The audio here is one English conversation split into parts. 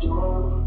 don't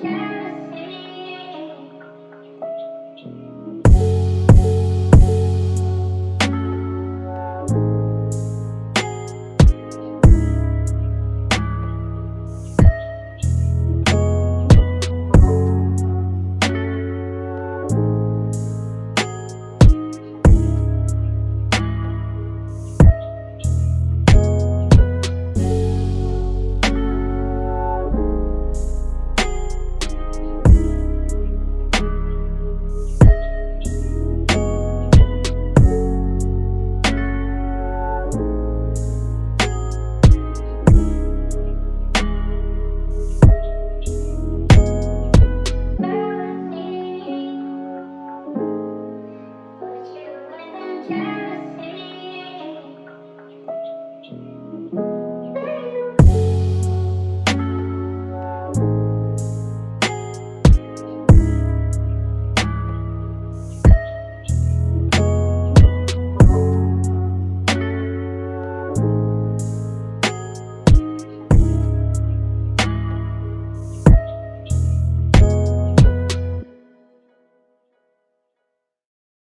can